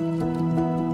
Música